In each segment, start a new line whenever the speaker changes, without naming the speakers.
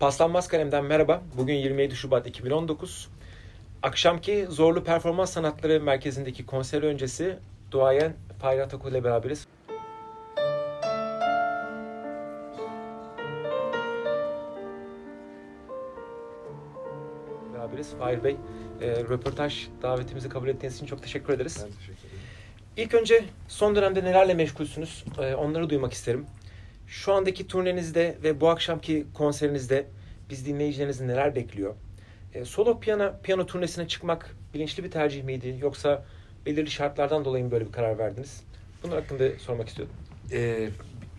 Paslanmaz Kalem'den merhaba. Bugün 27 Şubat 2019. Akşamki Zorlu Performans Sanatları Merkezi'ndeki konser öncesi duayen Fahri Ataku ile beraberiz. Beraberiz. Fahir Bey, e, röportaj davetimizi kabul ettiğiniz için çok teşekkür ederiz.
Ben teşekkür ederim.
İlk önce son dönemde nelerle meşgulsünüz? E, onları duymak isterim. Şu andaki turnenizde ve bu akşamki konserinizde biz dinleyicilerinizi neler bekliyor? E, solo piyano, piyano turnesine çıkmak bilinçli bir tercih miydi? Yoksa belirli şartlardan dolayı mı böyle bir karar verdiniz? Bunun hakkında sormak istiyordum.
Ee,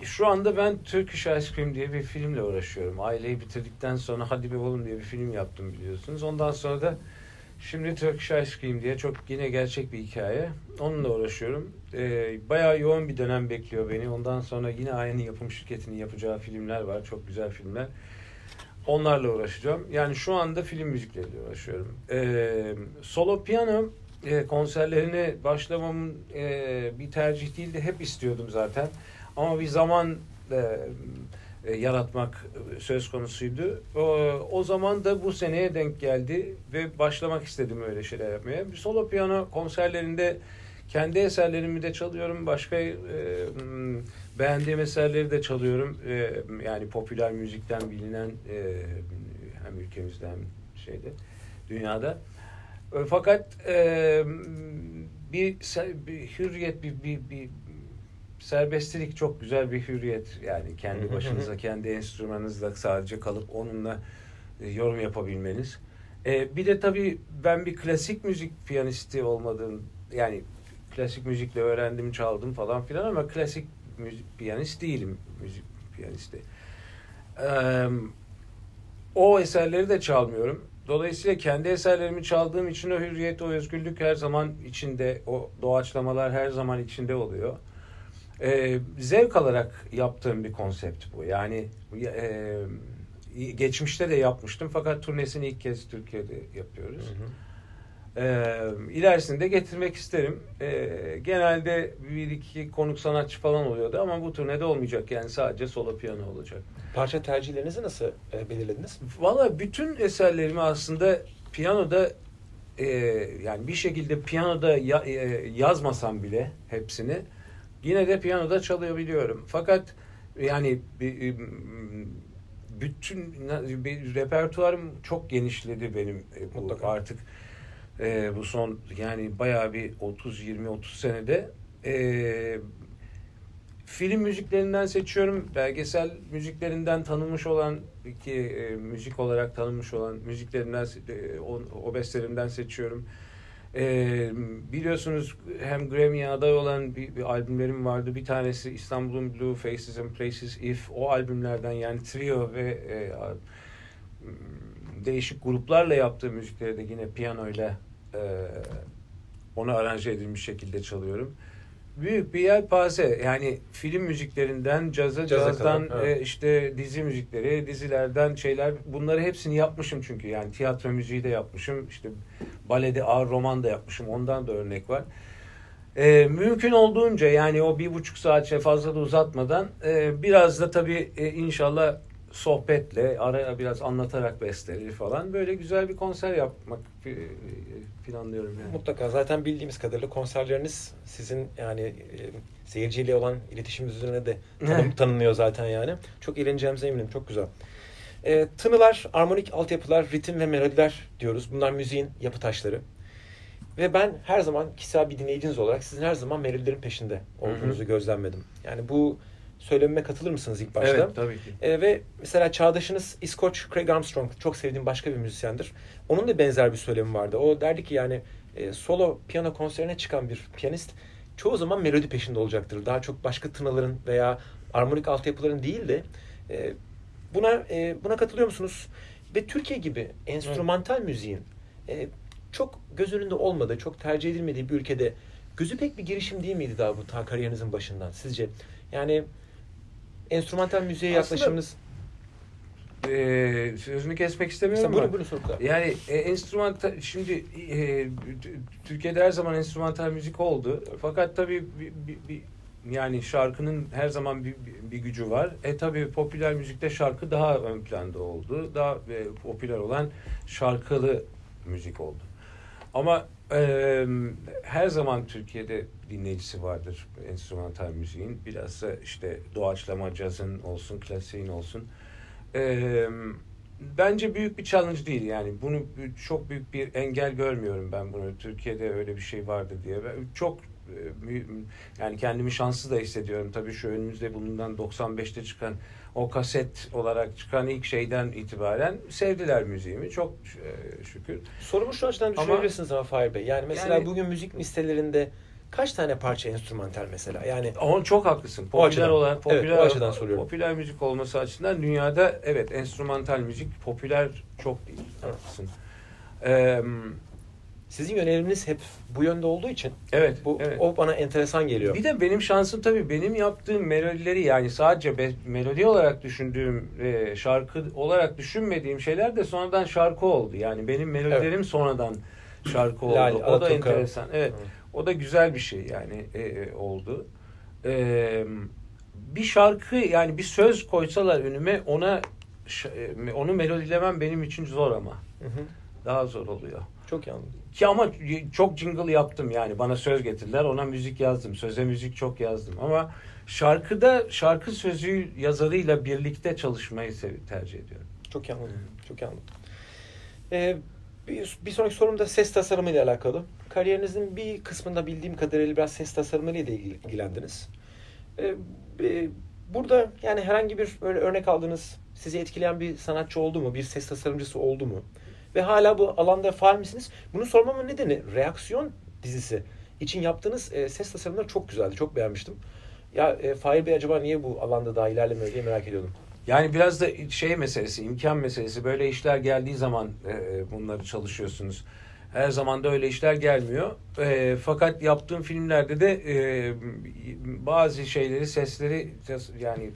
şu anda ben Turkish Ice Cream diye bir filmle uğraşıyorum. Aileyi bitirdikten sonra Hadi Be Oğlum diye bir film yaptım biliyorsunuz. Ondan sonra da şimdi Turkish Ice Cream diye çok yine gerçek bir hikaye. Onunla uğraşıyorum. Ee, bayağı yoğun bir dönem bekliyor beni. Ondan sonra yine aynı yapım şirketinin yapacağı filmler var. Çok güzel filmler. Onlarla uğraşacağım. Yani şu anda film müzikleriyle uğraşıyorum. Ee, solo piyano e, konserlerine başlamamın e, bir tercih değildi. Hep istiyordum zaten. Ama bir zaman e, e, yaratmak söz konusuydu. O, o zaman da bu seneye denk geldi ve başlamak istedim öyle şeyler yapmaya. Bir solo piyano konserlerinde kendi eserlerimi de çalıyorum. Başka e, beğendiğim eserleri de çalıyorum. E, yani popüler müzikten bilinen e, hem ülkemizde hem şeyde dünyada. E, Fakat e, bir, bir hürriyet, bir, bir, bir serbestlik çok güzel bir hürriyet. Yani kendi başınıza, kendi enstrümanınızla sadece kalıp onunla e, yorum yapabilmeniz. E, bir de tabii ben bir klasik müzik piyanisti olmadığım, yani klasik müzikle öğrendim, çaldım falan filan ama klasik müzik piyanist değilim, müzik piyanisti. E, o eserleri de çalmıyorum. Dolayısıyla kendi eserlerimi çaldığım için o hürriyet, o özgürlük her zaman içinde, o doğaçlamalar her zaman içinde oluyor. Ee, zevk alarak yaptığım bir konsept bu. Yani e, geçmişte de yapmıştım fakat turnesini ilk kez Türkiye'de yapıyoruz. Ee, ilerisinde getirmek isterim. Ee, genelde bir iki konuk sanatçı falan oluyordu ama bu turnede olmayacak yani sadece solo piyano olacak.
Parça tercihlerinizi nasıl e, belirlediniz?
Valla bütün eserlerimi aslında piyanoda e, yani bir şekilde piyanoda ya- e, yazmasam bile hepsini yine de piyanoda çalabiliyorum. Fakat yani e, bütün bir repertuarım çok genişledi benim e, bu
Mutlaka.
artık e, bu son yani bayağı bir 30 20 30 senede e, film müziklerinden seçiyorum. Belgesel müziklerinden tanınmış olan ki e, müzik olarak tanınmış olan müziklerinden e, o, o bestelerinden seçiyorum. E, biliyorsunuz hem Grammy'ye aday olan bir, bir albümlerim vardı. Bir tanesi İstanbul'un Blue Faces and Places If. O albümlerden yani trio ve e, değişik gruplarla yaptığım müzikleri de yine piyanoyla e, ona aranje edilmiş şekilde çalıyorum. Büyük bir yelpaze yani film müziklerinden caza,
Caza
cazdan
kadar, evet.
e, işte dizi müzikleri, dizilerden şeyler bunları hepsini yapmışım çünkü yani tiyatro müziği de yapmışım işte balede ağır roman da yapmışım ondan da örnek var. E, mümkün olduğunca yani o bir buçuk saat şey fazla da uzatmadan e, biraz da tabii e, inşallah sohbetle araya biraz anlatarak besteleri falan böyle güzel bir konser yapmak planlıyorum yani.
Mutlaka zaten bildiğimiz kadarıyla konserleriniz sizin yani e, seyirciyle olan iletişiminiz üzerine de tanım, tanınıyor zaten yani. Çok eğleneceğimize eminim. Çok güzel. E, tınılar, armonik altyapılar, ritim ve melodiler diyoruz. Bunlar müziğin yapı taşları. Ve ben her zaman kişisel bir dinleyiciniz olarak sizin her zaman melodilerin peşinde olduğunuzu gözlemledim. Yani bu söylemime katılır mısınız ilk başta?
Evet tabii ki.
E, ve mesela çağdaşınız İskoç Craig Armstrong çok sevdiğim başka bir müzisyendir. Onun da benzer bir söylemi vardı. O derdi ki yani e, solo piyano konserine çıkan bir piyanist çoğu zaman melodi peşinde olacaktır. Daha çok başka tınaların veya armonik altyapıların değil de e, buna e, buna katılıyor musunuz? Ve Türkiye gibi enstrümantal müziğin e, çok göz önünde olmadığı, çok tercih edilmediği bir ülkede gözü pek bir girişim değil miydi daha bu ta kariyerinizin başından sizce? Yani enstrümantal müziğe yaklaşımınız
Ee, sözünü kesmek istemiyorum
Mesela
ama
buyurun buyurun
yani e, enstrümantal şimdi e, Türkiye'de her zaman enstrümantal müzik oldu. Fakat tabii bir, bir, bir yani şarkının her zaman bir, bir gücü var. E tabii popüler müzikte şarkı daha ön planda oldu. Daha e, popüler olan şarkılı müzik oldu. Ama her zaman Türkiye'de dinleyicisi vardır enstrümantal müziğin. Biraz da işte doğaçlama cazın olsun, klasiğin olsun. Bence büyük bir challenge değil yani. Bunu çok büyük bir engel görmüyorum ben bunu. Türkiye'de öyle bir şey vardı diye. Çok yani kendimi şanslı da hissediyorum. Tabii şu önümüzde bundan 95'te çıkan o kaset olarak çıkan ilk şeyden itibaren sevdiler müziğimi. Çok e, şükür.
Sorumu şu açıdan düşünebilirsiniz ama, ama Fahir Bey. Yani mesela yani, bugün müzik listelerinde kaç tane parça enstrümantal mesela? Yani
Ama çok haklısın. Popüler o açıdan, olan popüler evet, açıdan soruyorum. Popüler müzik olması açısından dünyada evet enstrümantal müzik popüler çok değil. Haklısın.
Ee, sizin yöneliminiz hep bu yönde olduğu için
evet,
bu
evet.
o bana enteresan geliyor.
Bir de benim şansım tabii benim yaptığım melodileri yani sadece be, melodi olarak düşündüğüm e, şarkı olarak düşünmediğim şeyler de sonradan şarkı oldu. Yani benim melodilerim evet. sonradan şarkı oldu. Lali, o da enteresan. Evet. evet. O da güzel bir şey yani e, e, oldu. E, bir şarkı yani bir söz koysalar önüme ona e, onu melodilemem benim için zor ama. Hı hı. Daha zor oluyor.
Çok iyi anladım.
Ki ama çok jingle yaptım yani. Bana söz getirdiler. Ona müzik yazdım. Söze müzik çok yazdım. Ama şarkıda şarkı sözü yazarıyla birlikte çalışmayı tercih ediyorum.
Çok iyi anladım. Çok iyi anladım. Ee, bir, bir sonraki sorum da ses tasarımı ile alakalı. Kariyerinizin bir kısmında bildiğim kadarıyla biraz ses tasarımı ile ilgilendiniz. Ee, e, burada yani herhangi bir öyle örnek aldığınız, sizi etkileyen bir sanatçı oldu mu? Bir ses tasarımcısı oldu mu? Ve hala bu alanda faal misiniz? Bunu sormamın nedeni reaksiyon dizisi için yaptığınız e, ses tasarımları çok güzeldi. Çok beğenmiştim. Ya e, Fahir Bey acaba niye bu alanda daha ilerlemiyor diye merak ediyordum.
Yani biraz da şey meselesi, imkan meselesi. Böyle işler geldiği zaman e, bunları çalışıyorsunuz. Her zaman da öyle işler gelmiyor. E, fakat yaptığım filmlerde de e, bazı şeyleri, sesleri yani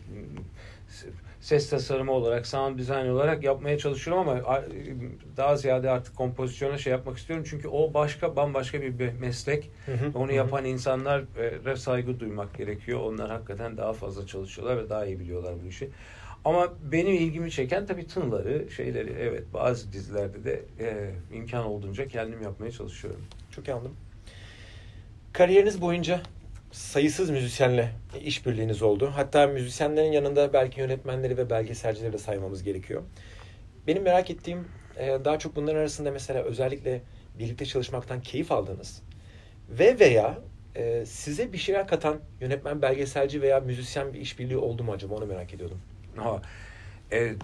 ses tasarımı olarak, sound design olarak yapmaya çalışıyorum ama daha ziyade artık kompozisyona şey yapmak istiyorum. Çünkü o başka, bambaşka bir meslek. Hı hı, Onu yapan hı. insanlara saygı duymak gerekiyor. Onlar hakikaten daha fazla çalışıyorlar ve daha iyi biliyorlar bu işi. Ama benim ilgimi çeken tabii tınları, şeyleri evet bazı dizilerde de e, imkan olduğunca kendim yapmaya çalışıyorum.
Çok iyi anladım. Kariyeriniz boyunca sayısız müzisyenle işbirliğiniz oldu. Hatta müzisyenlerin yanında belki yönetmenleri ve belgeselcileri de saymamız gerekiyor. Benim merak ettiğim e, daha çok bunların arasında mesela özellikle birlikte çalışmaktan keyif aldığınız ve veya e, size bir şeyler katan yönetmen, belgeselci veya müzisyen bir işbirliği oldu mu acaba onu merak ediyordum.
Ha, e,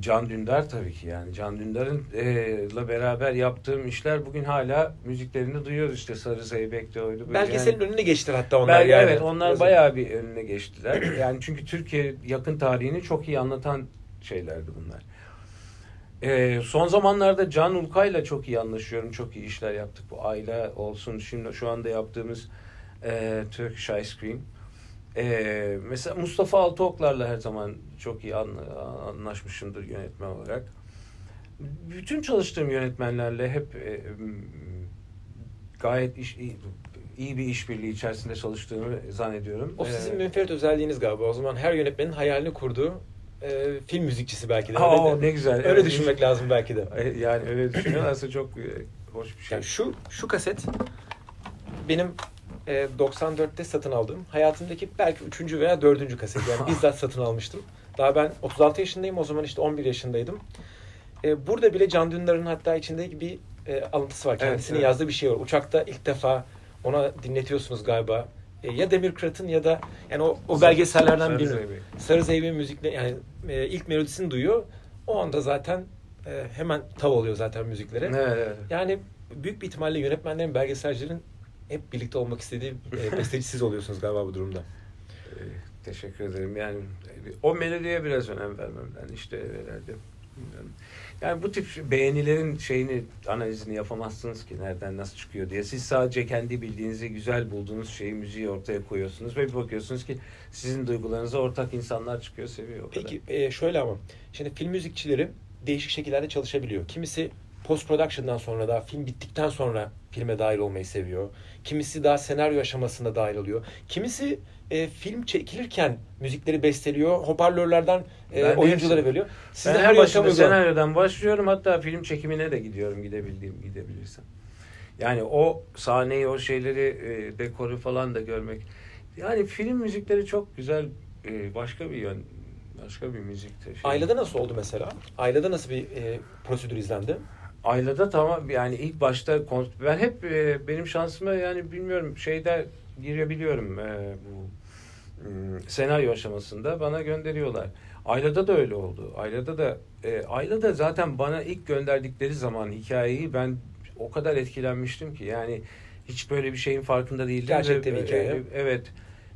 Can Dündar tabii ki yani Can Dündar'ın e, beraber yaptığım işler bugün hala müziklerini duyuyoruz işte Sarı Zeybek de oydu.
Belgeselin
yani,
önüne geçtiler hatta onlar
belki, yani. Evet onlar Yazın. bayağı bir önüne geçtiler. yani çünkü Türkiye yakın tarihini çok iyi anlatan şeylerdi bunlar. E, son zamanlarda Can Ulkay'la çok iyi anlaşıyorum. Çok iyi işler yaptık. Bu aile olsun. Şimdi şu anda yaptığımız e, Turkish Ice Cream. Ee, mesela Mustafa Altıoklar'la her zaman çok iyi anlaşmışımdır yönetmen olarak. Bütün çalıştığım yönetmenlerle hep e, gayet iş, iyi, iyi bir işbirliği içerisinde çalıştığımı zannediyorum.
O sizin ee, münferit özelliğiniz galiba. O zaman her yönetmenin hayalini kurduğu e, film müzikçisi belki de.
Aa, öyle, ne güzel.
Öyle evet, düşünmek lazım belki de.
Yani öyle düşünüyorlarsa çok e, hoş bir şey.
Yani şu şu kaset benim e, 94'te satın aldığım hayatımdaki belki üçüncü veya dördüncü kaset. Yani bizzat satın almıştım. Daha ben 36 yaşındayım. O zaman işte 11 yaşındaydım. E, burada bile Can Dündar'ın hatta içinde bir e, alıntısı var. Kendisinin evet, evet. yazdığı bir şey var. Uçakta ilk defa ona dinletiyorsunuz galiba. E, ya Demir Kırat'ın ya da yani o, o belgesellerden birini. Sarı Zeybi müzikle yani e, ilk melodisini duyuyor. O anda zaten e, hemen tav oluyor zaten müziklere.
Evet, evet.
Yani büyük bir ihtimalle yönetmenlerin, belgeselcilerin hep birlikte olmak istediği e, besteci siz oluyorsunuz galiba bu durumda.
E, teşekkür ederim. Yani o melodiye biraz önem vermemden işte herhalde. Bilmiyorum. Yani bu tip beğenilerin şeyini analizini yapamazsınız ki nereden nasıl çıkıyor diye. Siz sadece kendi bildiğinizi güzel bulduğunuz şeyi müziği ortaya koyuyorsunuz ve bir bakıyorsunuz ki sizin duygularınıza ortak insanlar çıkıyor seviyor.
Peki e, şöyle ama şimdi film müzikçileri değişik şekillerde çalışabiliyor. Kimisi post production'dan sonra daha film bittikten sonra filme dahil olmayı seviyor. Kimisi daha senaryo aşamasında dahil oluyor. Kimisi e, film çekilirken müzikleri besteliyor. Hoparlörlerden e,
Ben
oyunculara veriyor. Sizde
ben
her
başında senaryodan başlıyorum. Hatta film çekimine de gidiyorum gidebildiğim gidebilirsem. Yani o sahneyi, o şeyleri, e, dekoru falan da görmek. Yani film müzikleri çok güzel. e, başka bir yön, başka bir müzikti. Şey.
Ailede nasıl oldu mesela? Ailede nasıl bir e, prosedür izlendi?
Ailede tamam yani ilk başta ben hep e, benim şansıma yani bilmiyorum şeyde girebiliyorum e, bu m, senaryo aşamasında bana gönderiyorlar. Ailede de öyle oldu. Ailede de e, ailede zaten bana ilk gönderdikleri zaman hikayeyi ben o kadar etkilenmiştim ki yani hiç böyle bir şeyin farkında değildim.
Gerçekte
Ve-
hikaye.
e, evet.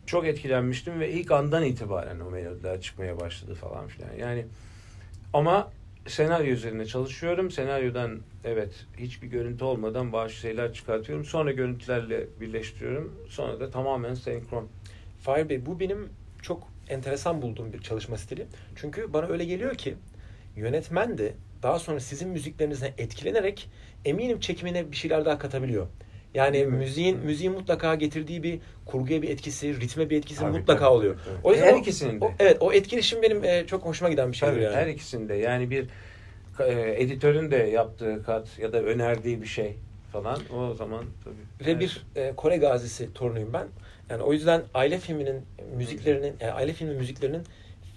Çok etkilenmiştim ve ilk andan itibaren o melodiler çıkmaya başladı falan filan. Yani ama senaryo üzerine çalışıyorum. Senaryodan evet hiçbir görüntü olmadan bazı şeyler çıkartıyorum. Sonra görüntülerle birleştiriyorum. Sonra da tamamen senkron.
Fahir Bey bu benim çok enteresan bulduğum bir çalışma stili. Çünkü bana öyle geliyor ki yönetmen de daha sonra sizin müziklerinizden etkilenerek eminim çekimine bir şeyler daha katabiliyor. Yani
Değil mi?
müziğin
Hı.
müziğin mutlaka getirdiği bir kurguya bir etkisi, ritme bir etkisi
Tabii,
mutlaka
tabii,
oluyor.
tabii.
O yüzden
Her
o-
ikisinin de.
o- evet, o etkileşim benim e, çok hoşuma giden bir şeydir
Tabii,
yani.
Her ikisinde yani bir e, editörün de yaptığı kat ya da önerdiği bir şey falan o zaman tabii.
Ve
Evet.
bir e, Kore gazisi torunuyum ben. Yani o yüzden aile filminin müziklerinin, yani aile filmi müziklerinin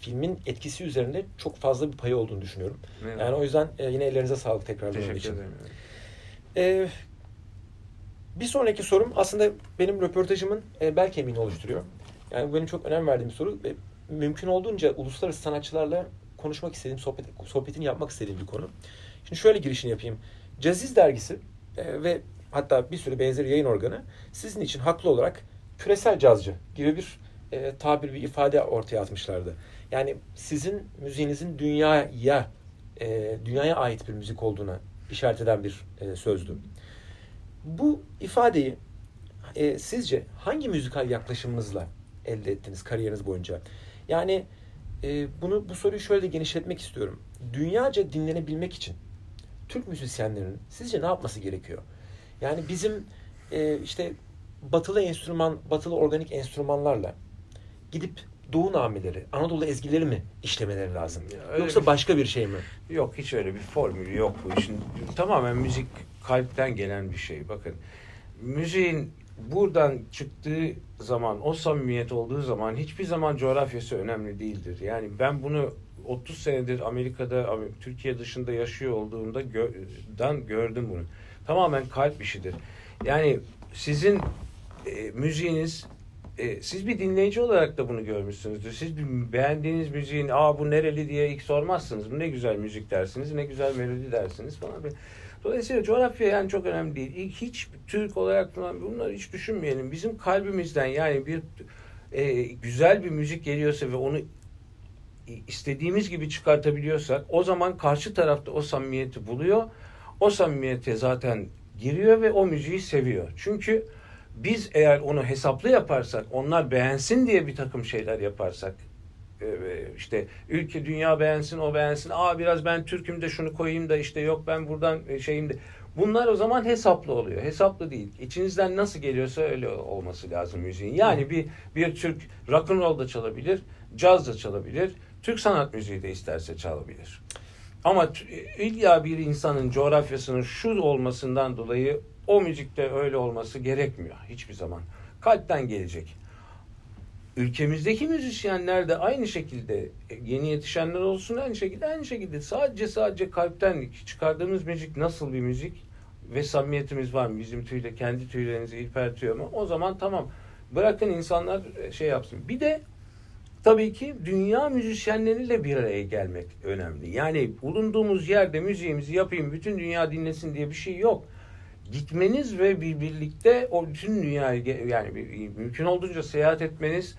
filmin etkisi üzerinde çok fazla bir payı olduğunu düşünüyorum.
Ne-
Yani o yüzden e, yine ellerinize sağlık tekrar bunun
teşekkür
için.
ederim.
E, bir sonraki sorum aslında benim röportajımın e, bel kemiğini oluşturuyor. Yani bu benim çok önem verdiğim soru ve mümkün olduğunca uluslararası sanatçılarla konuşmak istediğim, sohbet, sohbetini yapmak istediğim bir konu. Şimdi şöyle girişini yapayım. Caziz dergisi e, ve hatta bir sürü benzeri yayın organı sizin için haklı olarak küresel cazcı gibi bir e, tabir, bir ifade ortaya atmışlardı. Yani sizin müziğinizin dünyaya e, dünyaya ait bir müzik olduğuna işaret eden bir e, sözdü. Bu ifadeyi e, sizce hangi müzikal yaklaşımınızla elde ettiniz kariyeriniz boyunca? Yani e, bunu bu soruyu şöyle de genişletmek istiyorum. Dünyaca dinlenebilmek için Türk müzisyenlerinin sizce ne yapması gerekiyor? Yani bizim e, işte batılı enstrüman, batılı organik enstrümanlarla gidip Doğu nameleri, Anadolu ezgileri mi işlemeleri lazım?
Ya
Yoksa
bir-
başka bir şey mi?
Yok hiç öyle bir formülü yok bu işin. Tamamen müzik kalpten gelen bir şey. Bakın müziğin buradan çıktığı zaman, o samimiyet olduğu zaman hiçbir zaman coğrafyası önemli değildir. Yani ben bunu 30 senedir Amerika'da, Am- Türkiye dışında yaşıyor olduğumda dan gördüm bunu. Tamamen kalp işidir. Yani sizin e, müziğiniz e, siz bir dinleyici olarak da bunu görmüşsünüzdür. Siz bir beğendiğiniz müziğin aa bu nereli diye ilk sormazsınız. Bu ne güzel müzik dersiniz, ne güzel melodi dersiniz falan. Dolayısıyla coğrafya yani çok önemli değil. Hiç Türk olarak falan bunları hiç düşünmeyelim. Bizim kalbimizden yani bir e, güzel bir müzik geliyorsa ve onu istediğimiz gibi çıkartabiliyorsak o zaman karşı tarafta o samimiyeti buluyor. O samimiyete zaten giriyor ve o müziği seviyor. Çünkü biz eğer onu hesaplı yaparsak, onlar beğensin diye bir takım şeyler yaparsak, işte ülke dünya beğensin, o beğensin, aa biraz ben Türk'üm de şunu koyayım da işte yok ben buradan e, şeyim de. Bunlar o zaman hesaplı oluyor. Hesaplı değil. İçinizden nasıl geliyorsa öyle olması lazım müziğin. Yani bir bir Türk rock and roll da çalabilir, caz da çalabilir, Türk sanat müziği de isterse çalabilir. Ama illa bir insanın coğrafyasının şu olmasından dolayı o müzikte öyle olması gerekmiyor hiçbir zaman. Kalpten gelecek. Ülkemizdeki müzisyenler de aynı şekilde e, yeni yetişenler olsun aynı şekilde aynı şekilde sadece sadece kalpten çıkardığımız müzik nasıl bir müzik ve samimiyetimiz var mı? Bizim tüyle kendi tüylerinizi ürpertiyor mu? O zaman tamam. Bırakın insanlar e, şey yapsın. Bir de tabii ki dünya müzisyenleriyle bir araya gelmek önemli. Yani bulunduğumuz yerde müziğimizi yapayım, bütün dünya dinlesin diye bir şey yok. Gitmeniz ve bir birlikte o bütün dünyayı yani mümkün olduğunca seyahat etmeniz,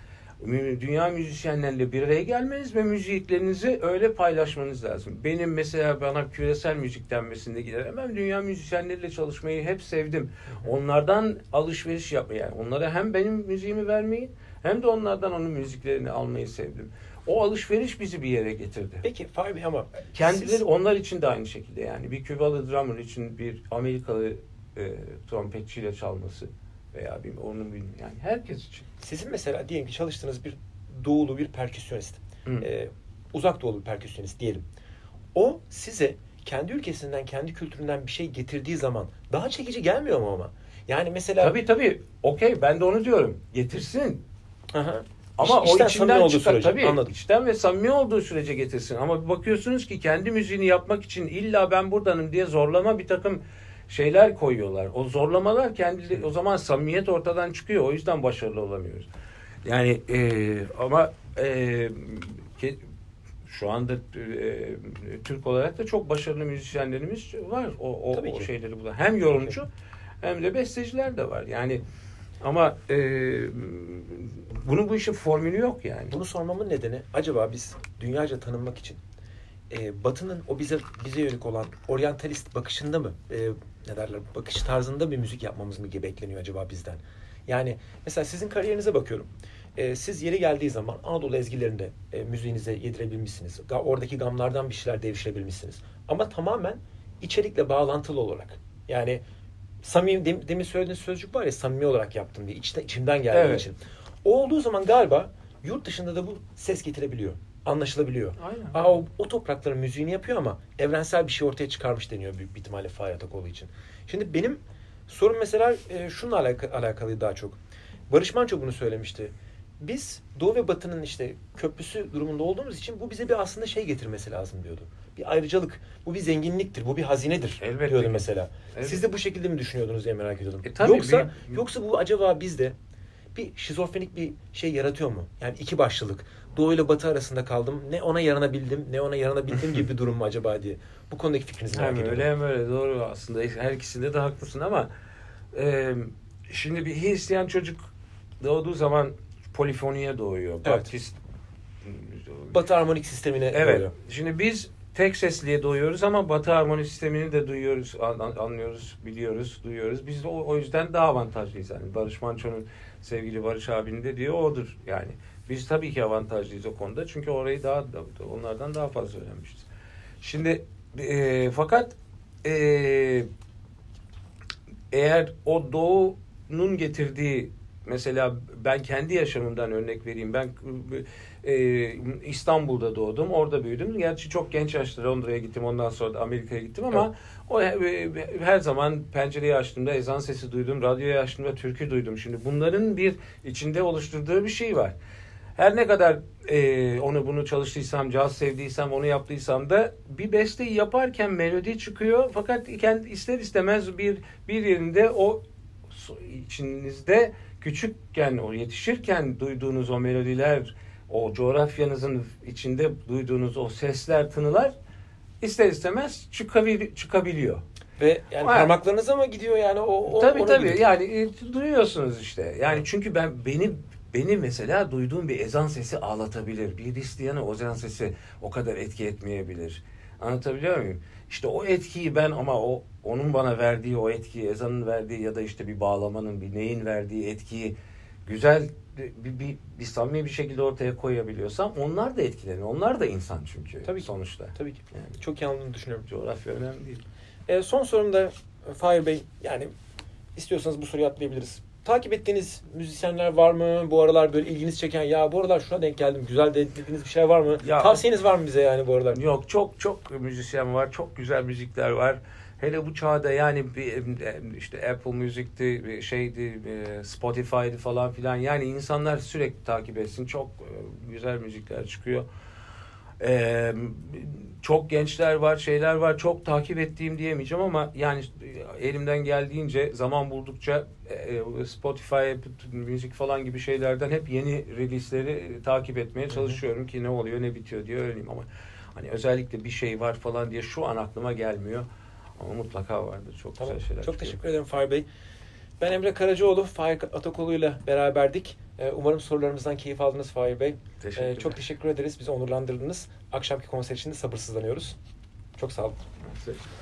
dünya müzisyenlerle bir araya gelmeniz ve müziklerinizi öyle paylaşmanız lazım. Benim mesela bana küresel müzik denmesinde gider. Ben dünya müzisyenleriyle çalışmayı hep sevdim. Onlardan alışveriş yapmayı, yani onlara hem benim müziğimi vermeyi hem de onlardan onun müziklerini almayı sevdim. O alışveriş bizi bir yere getirdi.
Peki Bey ama
Kendileri
siz-
onlar için de aynı şekilde yani bir Kübalı drummer için bir Amerikalı e, trompetçiyle çalması veya bir onun bir yani herkes için.
sizin mesela diyelim ki çalıştığınız bir doğulu bir perküsyonist,
Hı.
e, uzak doğulu bir perküsyonist diyelim. O size kendi ülkesinden, kendi kültüründen bir şey getirdiği zaman daha çekici gelmiyor mu ama? Yani mesela
Tabii tabii. Okey ben de onu diyorum. Getirsin.
Aha.
Ama
İş-
o içinden
olduğu
çıkar.
sürece,
Tabii
anladım.
içten ve samimi olduğu sürece getirsin. Ama bakıyorsunuz ki kendi müziğini yapmak için illa ben buradanım diye zorlama bir takım şeyler koyuyorlar. O zorlamalar kendi o zaman samimiyet ortadan çıkıyor. O yüzden başarılı olamıyoruz. Yani e, ama e, ke- şu anda e, Türk olarak da çok başarılı müzisyenlerimiz var. O, o, o şeyleri bulan. Hem yorumcu hem de besteciler de var. Yani ama e, bunun bu işin formülü yok yani.
Bunu sormamın nedeni acaba biz dünyaca tanınmak için e, Batı'nın o bize bize yönelik olan oryantalist bakışında mı e, ne derler bakış tarzında bir müzik yapmamız mı bekleniyor acaba bizden? Yani mesela sizin kariyerinize bakıyorum. E, siz yeri geldiği zaman Anadolu ezgilerinde e, müziğinize yedirebilmişsiniz. Oradaki gamlardan bir şeyler devşirebilmişsiniz. Ama tamamen içerikle bağlantılı olarak. Yani samimi dem- demin söylediğiniz sözcük var ya samimi olarak yaptım diye içte, içimden geldiği
Evet.
için. O olduğu zaman galiba yurt dışında da bu ses getirebiliyor. Anlaşılabiliyor.
Aynen.
Aa, o, o toprakların müziğini yapıyor ama evrensel bir şey ortaya çıkarmış deniyor büyük bir ihtimalle Fahri Atakoğlu için. Şimdi benim sorum mesela e, şununla alaka, alakalıydı daha çok. Barış Manço bunu söylemişti. Biz Doğu ve Batı'nın işte köprüsü durumunda olduğumuz için bu bize bir aslında şey getirmesi lazım diyordu. Bir ayrıcalık, bu bir zenginliktir, bu bir hazinedir
Elbette
diyordu mesela.
Evet.
Siz de bu şekilde mi düşünüyordunuz diye merak ediyordum.
E, tabii
yoksa
bir-
yoksa bu acaba bizde bir şizofrenik bir şey yaratıyor mu? Yani iki başlılık. Doğu ile Batı arasında kaldım. Ne ona yaranabildim, ne ona yaranabildim gibi bir durum mu acaba diye. Bu konudaki fikrinizi merak ediyorum.
öyle hem öyle doğru aslında her ikisinde de haklısın ama e, şimdi bir Hristiyan çocuk doğduğu zaman polifoniye doğuyor.
Evet.
Baptist
Batı harmonik sistemine
Evet.
doğuyor.
Şimdi biz tek sesliye doğuyoruz ama Batı harmoni sistemini de duyuyoruz, an- an- anlıyoruz, biliyoruz, duyuyoruz. Biz de o, o yüzden daha avantajlıyız. Yani Barış Manço'nun sevgili Barış abinin de diyor odur yani. Biz tabii ki avantajlıyız o konuda. Çünkü orayı daha onlardan daha fazla öğrenmişiz. Şimdi e, fakat e, eğer o doğunun getirdiği mesela ben kendi yaşamımdan örnek vereyim. Ben e, İstanbul'da doğdum, orada büyüdüm. Gerçi çok genç yaşta Londra'ya gittim, ondan sonra da Amerika'ya gittim ama o e, her zaman pencereyi açtığımda ezan sesi duydum, radyoyu açtığımda türkü duydum. Şimdi bunların bir içinde oluşturduğu bir şey var. Her ne kadar e, onu bunu çalıştıysam, caz sevdiysem, onu yaptıysam da bir besteyi yaparken melodi çıkıyor. Fakat kendi ister istemez bir bir yerinde o içinizde küçükken, o yetişirken duyduğunuz o melodiler, o coğrafyanızın içinde duyduğunuz o sesler, tınılar ister istemez çıkabil- çıkabiliyor.
Ve yani
Ha.
parmaklarınıza mı gidiyor yani o, o
tabii
ona
tabii
gidiyor.
yani e, duyuyorsunuz işte. Yani çünkü ben beni beni mesela duyduğum bir ezan sesi ağlatabilir. Bir Hristiyanı o ezan sesi o kadar etki etmeyebilir. Anlatabiliyor muyum? İşte o etkiyi ben ama o onun bana verdiği o etkiyi, ezanın verdiği ya da işte bir bağlamanın, bir neyin verdiği etkiyi güzel bir, bir, bir samimi bir şekilde ortaya koyabiliyorsam onlar da etkilenir. Onlar da insan çünkü
Tabii ki.
sonuçta.
Tabii ki.
Yani
Çok iyi anladığını düşünüyorum.
coğrafya önemli değil.
E, son sorum da e, Fahir Bey yani istiyorsanız bu soruyu atlayabiliriz. Takip ettiğiniz müzisyenler var mı? Bu aralar böyle ilginizi çeken ya bu aralar şuna denk geldim. Güzel de dediğiniz bir şey var mı?
Ya-
Tavsiyeniz var mı bize yani bu aralar?
Yok çok çok müzisyen var. Çok güzel müzikler var. Hele bu çağda yani bir, işte Apple Music'ti, bir şeydi, bir Spotify'dı falan filan. Yani insanlar sürekli takip etsin. Çok e, güzel müzikler çıkıyor. Ee, çok gençler var, şeyler var. Çok takip ettiğim diyemeyeceğim ama yani elimden geldiğince zaman buldukça e, Spotify, müzik falan gibi şeylerden hep yeni release'leri takip etmeye çalışıyorum ki ne oluyor, ne bitiyor diye öğreneyim ama hani özellikle bir şey var falan diye şu an aklıma gelmiyor. Ama mutlaka vardır. Çok
Tamam.
güzel şeyler
Çok
çıkıyor.
teşekkür ederim Fahir Bey. Ben Emre Karacaoğlu, Fahir Atakoğlu'yla beraberdik. E, umarım sorularımızdan keyif aldınız Fahir Bey.
Teşekkürler.
çok teşekkür ederiz. Bizi onurlandırdınız. Akşamki konser için de sabırsızlanıyoruz. Çok sağ olun.
Teşekkür.